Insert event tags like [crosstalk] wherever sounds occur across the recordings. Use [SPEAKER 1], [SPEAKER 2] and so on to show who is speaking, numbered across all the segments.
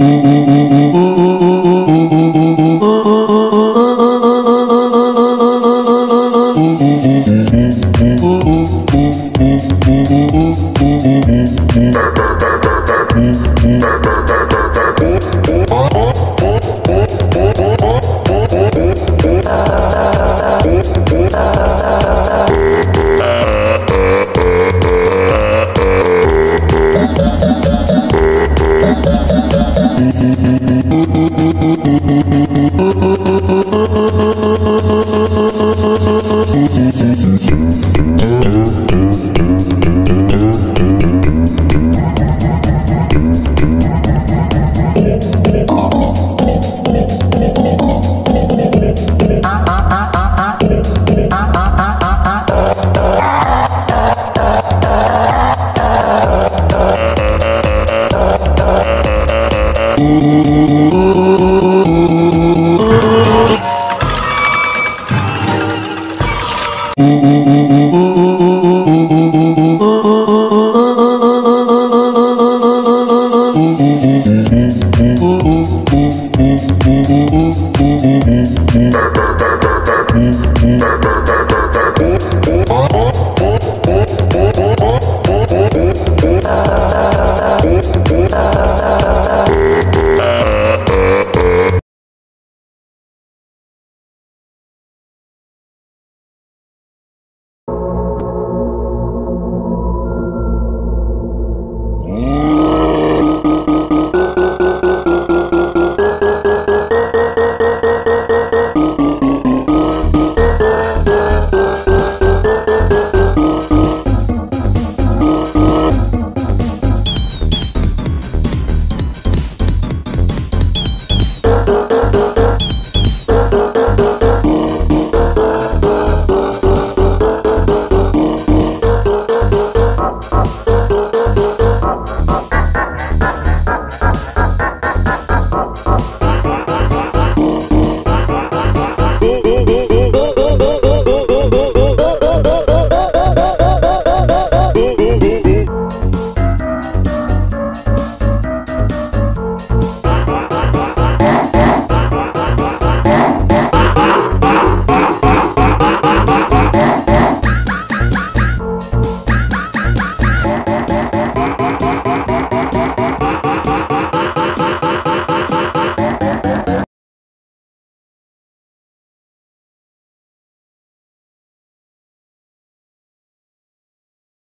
[SPEAKER 1] Mm-hmm. Mm-hmm.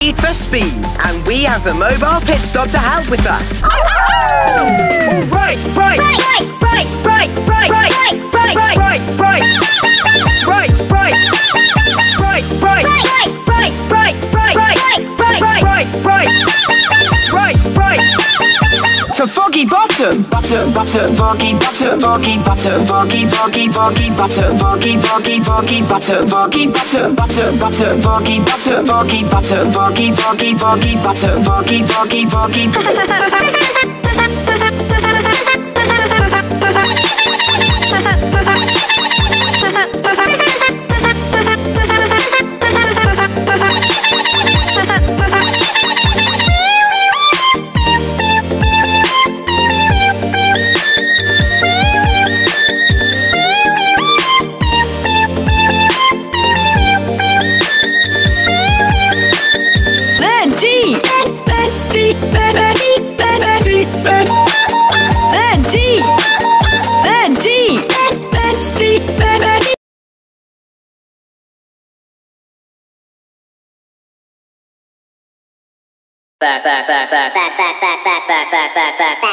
[SPEAKER 1] Need for speed, and we have the mobile pit stop to help with that. All right, right,
[SPEAKER 2] Right, right,
[SPEAKER 1] Voggy butter, butter, butter, Voggy butter, Voggy butter, Voggy Voggy Voggy butter, Voggy Voggy Voggy butter, Voggy butter, butter, butter, Voggy butter, Voggy butter, Voggy Voggy Voggy butter,
[SPEAKER 2] Voggy Voggy Voggy. [laughs]
[SPEAKER 3] Got, got, got, got, got, got, got, got, got, got, got, got.